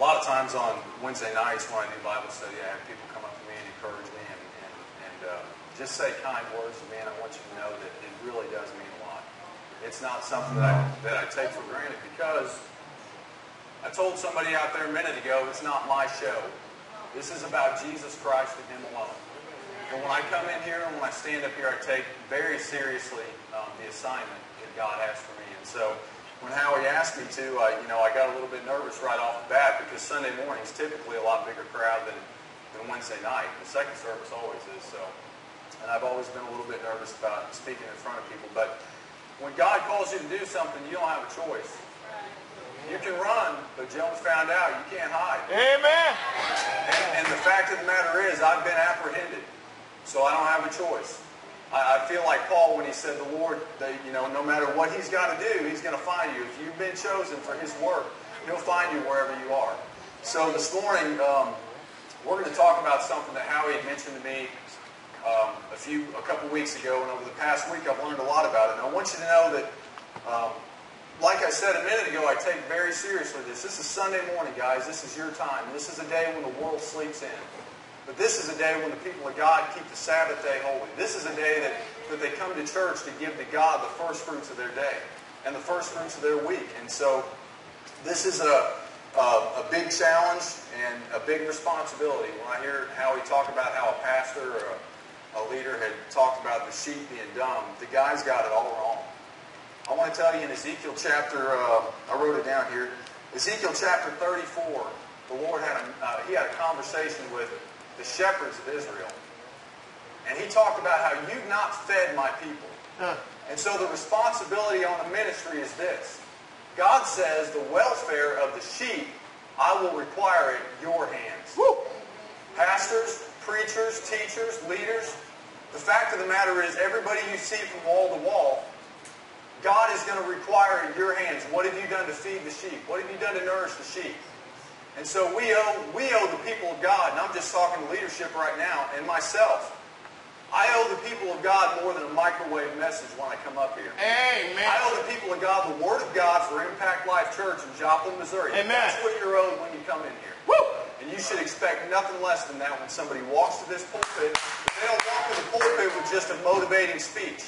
a lot of times on Wednesday nights when I do Bible study, I have people come up to me and encourage me and, and, and uh, just say kind words to me, and I want you to know that it really does mean a lot. It's not something that I, that I take for granted because I told somebody out there a minute ago, it's not my show. This is about Jesus Christ and Him alone. And when I come in here and when I stand up here, I take very seriously um, the assignment that God has for me. And so when Howie asked me to, I, you know, I got a little bit nervous right off the bat because Sunday morning is typically a lot bigger crowd than, than Wednesday night. The second service always is so. And I've always been a little bit nervous about speaking in front of people. But when God calls you to do something, you don't have a choice. You can run, but Jonah found out you can't hide. Amen. And, and the fact of the matter is, I've been apprehended, so I don't have a choice. I, I feel like Paul when he said, "The Lord, they, you know, no matter what He's got to do, He's going to find you. If you've been chosen for His work, He'll find you wherever you are." So this morning, um, we're going to talk about something that Howie had mentioned to me um, a few, a couple weeks ago, and over the past week, I've learned a lot about it. And I want you to know that. Um, like I said a minute ago, I take very seriously this. This is Sunday morning, guys. This is your time. This is a day when the world sleeps in. But this is a day when the people of God keep the Sabbath day holy. This is a day that, that they come to church to give to God the first fruits of their day and the first fruits of their week. And so this is a, a, a big challenge and a big responsibility. When I hear how Howie talk about how a pastor or a, a leader had talked about the sheep being dumb, the guy's got it all wrong. I want to tell you in Ezekiel chapter, uh, I wrote it down here. Ezekiel chapter 34, the Lord had a, uh, he had a conversation with the shepherds of Israel. And he talked about how you've not fed my people. Huh. And so the responsibility on the ministry is this. God says the welfare of the sheep, I will require at your hands. Woo. Pastors, preachers, teachers, leaders, the fact of the matter is everybody you see from wall to wall God is going to require in your hands, what have you done to feed the sheep? What have you done to nourish the sheep? And so we owe, we owe the people of God, and I'm just talking to leadership right now, and myself, I owe the people of God more than a microwave message when I come up here. Amen. I owe the people of God the Word of God for Impact Life Church in Joplin, Missouri. Amen. That's what you're owed when you come in here. Woo. And you should expect nothing less than that when somebody walks to this pulpit. They don't walk to the pulpit with just a motivating speech.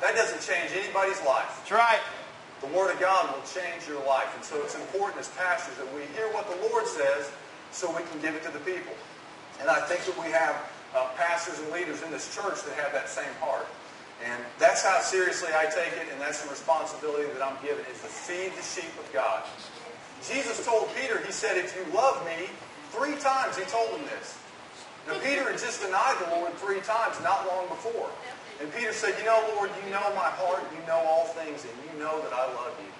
That doesn't change anybody's life. That's right. The Word of God will change your life. And so it's important as pastors that we hear what the Lord says so we can give it to the people. And I think that we have uh, pastors and leaders in this church that have that same heart. And that's how seriously I take it, and that's the responsibility that I'm given, is to feed the sheep of God. Jesus told Peter, he said, if you love me, three times he told him this. Now, Peter had just denied the Lord three times not long before. And Peter said, You know, Lord, you know my heart, you know all things, and you know that I love you.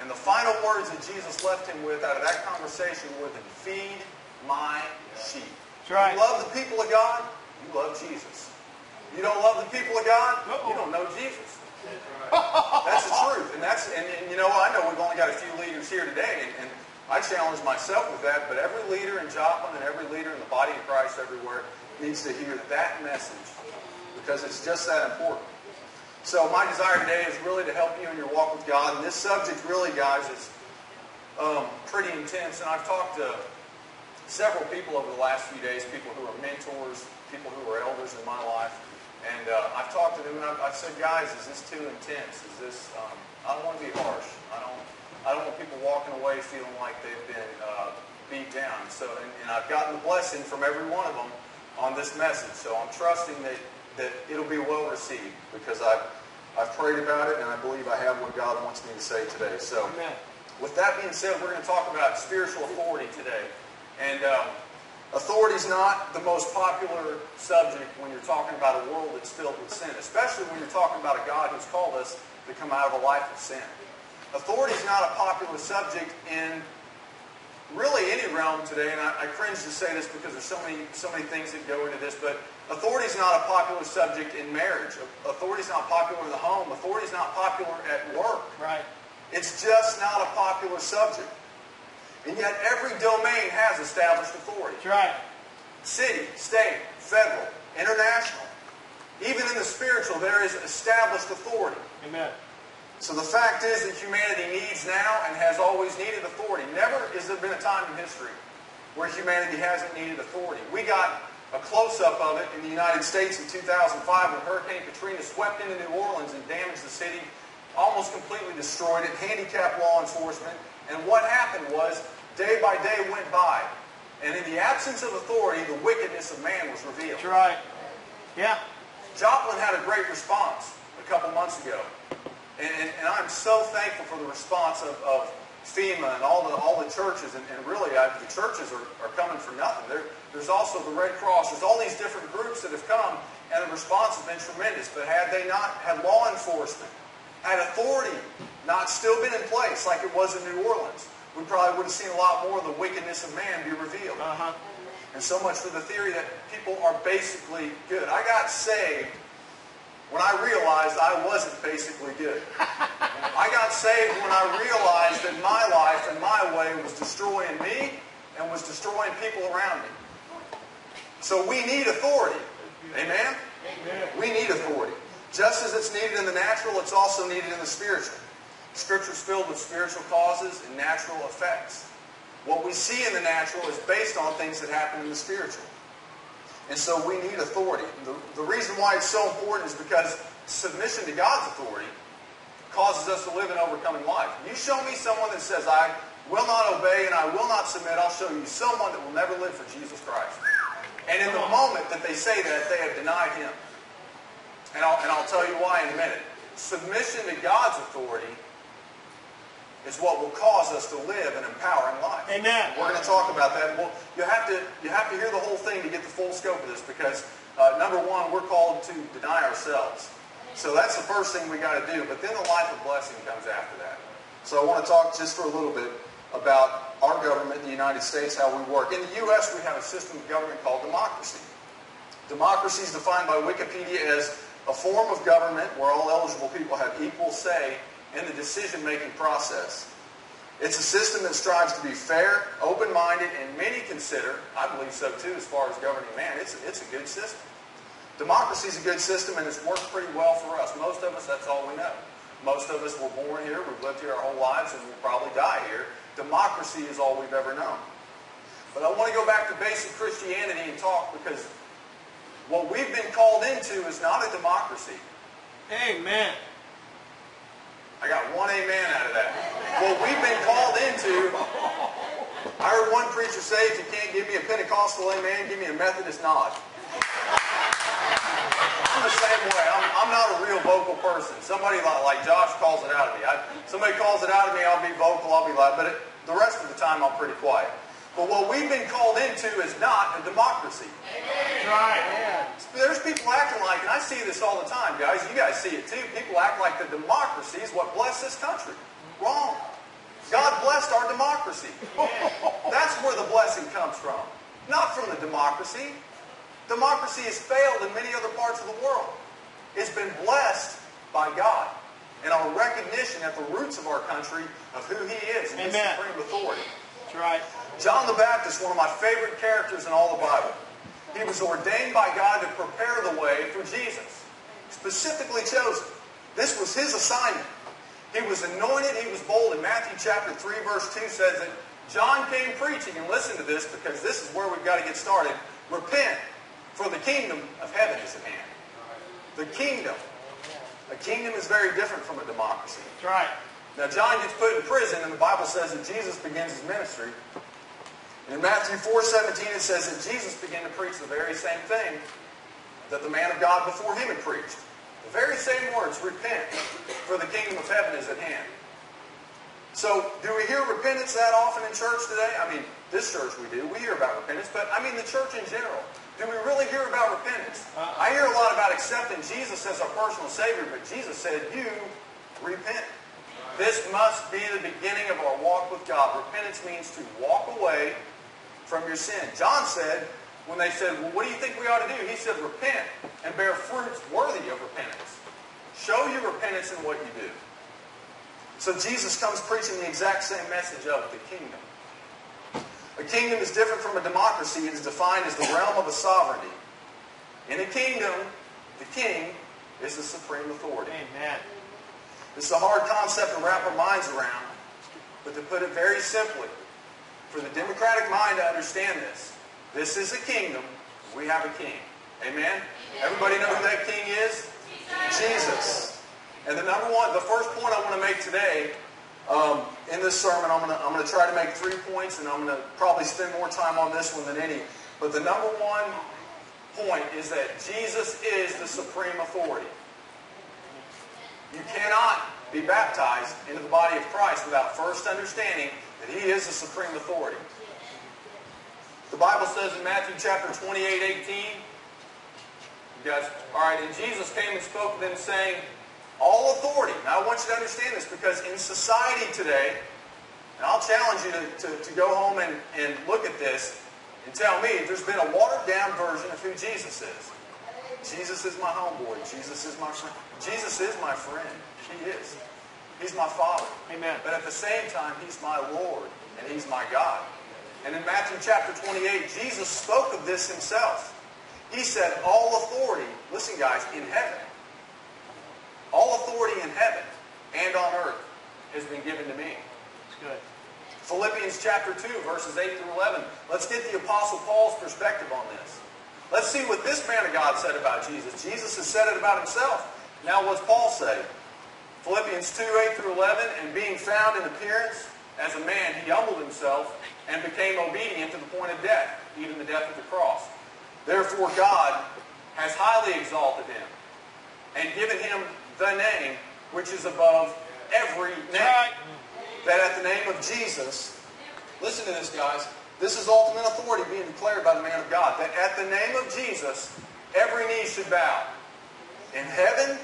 And the final words that Jesus left him with out of that conversation were to feed my sheep. That's right. You love the people of God, you love Jesus. You don't love the people of God, you don't know Jesus. That's the truth. And that's and, and, you know, I know we've only got a few leaders here today, and, and I challenge myself with that, but every leader in Joplin and every leader in the body of Christ everywhere needs to hear that message because it's just that important. So my desire today is really to help you in your walk with God. And this subject really, guys, is um, pretty intense. And I've talked to several people over the last few days, people who are mentors, people who are elders in my life. And uh, I've talked to them and I've, I've, said, guys, is this too intense? Is this, um, I don't want to be harsh. I don't, I don't want people walking away feeling like they've been uh, beat down. So, and, and I've gotten the blessing from every one of them on this message. So I'm trusting that that it'll be well received because I've, I've prayed about it and I believe I have what God wants me to say today. So, Amen. with that being said, we're going to talk about spiritual authority today. And um, authority is not the most popular subject when you're talking about a world that's filled with sin, especially when you're talking about a God who's called us to come out of a life of sin. Authority is not a popular subject in really any realm today, and I, I, cringe to say this because there's so many so many things that go into this, but authority is not a popular subject in marriage. Authority is not popular in the home. Authority is not popular at work. Right. It's just not a popular subject. And yet every domain has established authority. That's right. City, state, federal, international. Even in the spiritual, there is established authority. Amen. So the fact is that humanity needs now and has always needed authority. Never has there been a time in history where humanity hasn't needed authority. We got a close-up of it in the United States in 2005 when Hurricane Katrina swept into New Orleans and damaged the city, almost completely destroyed it, handicapped law enforcement. And what happened was, day by day went by, and in the absence of authority, the wickedness of man was revealed. That's right. Yeah. Joplin had a great response a couple months ago. And, I'm so thankful for the response of, of FEMA and all the, all the churches. And, and really, I, the churches are, are coming for nothing. There, there's also the Red Cross. There's all these different groups that have come, and the response has been tremendous. But had they not had law enforcement, had authority not still been in place like it was in New Orleans, we probably would have seen a lot more of the wickedness of man be revealed. Uh-huh. And so much for the theory that people are basically good. I got saved when I realized I wasn't basically good. I got saved when I realized that my life and my way was destroying me and was destroying people around me. So we need authority. Amen? Amen. We need authority. Just as it's needed in the natural, it's also needed in the spiritual. Scripture's filled with spiritual causes and natural effects. What we see in the natural is based on things that happen in the spiritual. And so we need authority. The, the reason why it's so important is because submission to God's authority causes us to live an overcoming life. You show me someone that says, I will not obey and I will not submit, I'll show you someone that will never live for Jesus Christ. And in the moment that they say that, they have denied Him. And I'll, and I'll tell you why in a minute. Submission to God's authority is what will cause us to live an empowering life. Amen. We're going to talk about that. Well, you have to you have to hear the whole thing to get the full scope of this because uh, number one, we're called to deny ourselves. So that's the first thing we got to do. But then the life of blessing comes after that. So I want to talk just for a little bit about our government in the United States, how we work. In the U.S., we have a system of government called democracy. Democracy is defined by Wikipedia as a form of government where all eligible people have equal say in the decision-making process. It's a system that strives to be fair, open-minded, and many consider, I believe so too, as far as governing man, it's, it's a good system. Democracy is a good system and it's worked pretty well for us. Most of us, that's all we know. Most of us were born here, we've lived here our whole lives, and we'll probably die here. Democracy is all we've ever known. But I want to go back to basic Christianity and talk because what we've been called into is not a democracy. Amen. I got one amen out of that. What we've been called into, I heard one preacher say, if you can't give me a Pentecostal amen, give me a Methodist nod. I'm the same way. I'm, I'm not a real vocal person. Somebody like, like Josh calls it out of me. I, somebody calls it out of me, I'll be vocal, I'll be loud. But it, the rest of the time, I'm pretty quiet. But what we've been called into is not a democracy. That's right. There's people acting like, and I see this all the time, guys. You guys see it too. People act like the democracy is what blessed this country. Wrong. God blessed our democracy. That's where the blessing comes from. Not from the democracy. Democracy has failed in many other parts of the world. It's been blessed by God and our recognition at the roots of our country of who He is and His supreme authority. That's right. John the Baptist, one of my favorite characters in all the Bible. He was ordained by God to prepare the way for Jesus. Specifically chosen. This was his assignment. He was anointed, he was bold. In Matthew chapter 3, verse 2 says that John came preaching, and listen to this because this is where we've got to get started. Repent, for the kingdom of heaven is at hand. The kingdom. A kingdom is very different from a democracy. That's right. Now, John gets put in prison, and the Bible says that Jesus begins his ministry. And in Matthew 4.17, it says that Jesus began to preach the very same thing that the man of God before him had preached. The very same words, repent, for the kingdom of heaven is at hand. So, do we hear repentance that often in church today? I mean, this church we do. We hear about repentance, but I mean the church in general. Do we really hear about repentance? Uh-uh. I hear a lot about accepting Jesus as our personal Savior, but Jesus said, you repent. This must be the beginning of our walk with God. Repentance means to walk away from your sin. John said, when they said, well, what do you think we ought to do? He said, repent and bear fruits worthy of repentance. Show your repentance in what you do. So Jesus comes preaching the exact same message of the kingdom. A kingdom is different from a democracy. It is defined as the realm of a sovereignty. In a kingdom, the king is the supreme authority. Amen. This is a hard concept to wrap our minds around, but to put it very simply, for the democratic mind to understand this, this is a kingdom. We have a king. Amen? Everybody know who that king is? Jesus. And the number one, the first point I want to make today um, in this sermon, I'm going to I'm going to try to make three points, and I'm going to probably spend more time on this one than any. But the number one point is that Jesus is the supreme authority. You cannot be baptized into the body of Christ without first understanding that He is the supreme authority. The Bible says in Matthew chapter 28, 18, you guys, all right, and Jesus came and spoke to them saying, all authority. Now I want you to understand this because in society today, and I'll challenge you to, to, to go home and, and look at this and tell me if there's been a watered down version of who Jesus is. Jesus is my homeboy. Jesus is my friend. Jesus is my friend. He is. He's my Father. Amen. But at the same time, He's my Lord and He's my God. And in Matthew chapter 28, Jesus spoke of this Himself. He said, All authority, listen guys, in heaven, all authority in heaven and on earth has been given to me. It's good. Philippians chapter 2, verses 8 through 11. Let's get the Apostle Paul's perspective on this. Let's see what this man of God said about Jesus. Jesus has said it about himself. Now what's Paul say? Philippians 2, 8 through 11, and being found in appearance as a man, he humbled himself and became obedient to the point of death, even the death of the cross. Therefore God has highly exalted him and given him the name which is above every name. That at the name of Jesus, listen to this, guys. This is ultimate authority being declared by the man of God. That at the name of Jesus, every knee should bow. In heaven,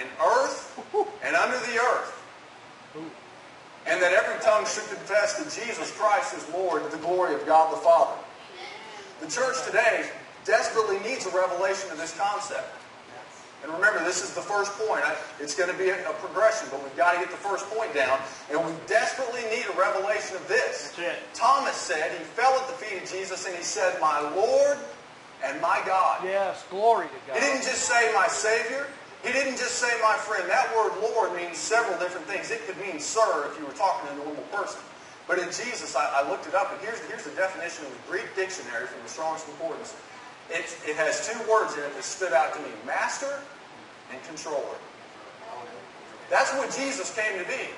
in earth, and under the earth. And that every tongue should confess that Jesus Christ is Lord to the glory of God the Father. The church today desperately needs a revelation of this concept. And remember, this is the first point. It's going to be a, progression, but we've got to get the first point down. And we desperately need a revelation of this. Thomas said, he fell at the feet of Jesus and he said, My Lord and my God. Yes. Glory to God. He didn't just say my Savior. He didn't just say my friend. That word Lord means several different things. It could mean sir if you were talking to a normal person. But in Jesus, I, I looked it up, and here's, here's the definition of the Greek dictionary from the Strong's Concordance. It, it has two words in it that stood out to me master and controller. That's what Jesus came to be.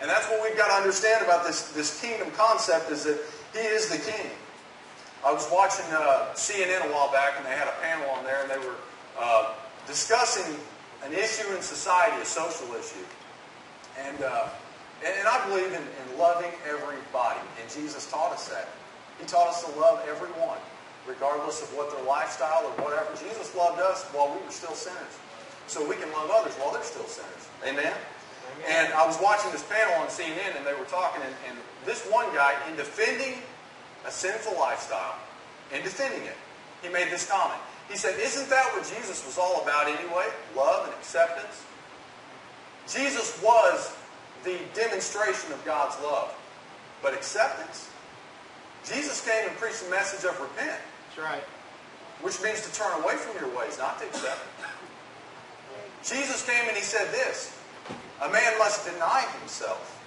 And that's what we've got to understand about this, this kingdom concept is that he is the king. I was watching uh, CNN a while back, and they had a panel on there, and they were uh, discussing an issue in society, a social issue. And, uh, and, and I believe in, in loving everybody, and Jesus taught us that. He taught us to love everyone, regardless of what their lifestyle or whatever. Jesus loved us while we were still sinners. So we can love others while they're still sinners. Amen? And I was watching this panel on CNN, and they were talking, and, and this one guy, in defending a sinful lifestyle, in defending it, he made this comment. He said, Isn't that what Jesus was all about anyway? Love and acceptance? Jesus was the demonstration of God's love. But acceptance? Jesus came and preached the message of repent, That's right. which means to turn away from your ways, not to accept. Jesus came and he said this A man must deny himself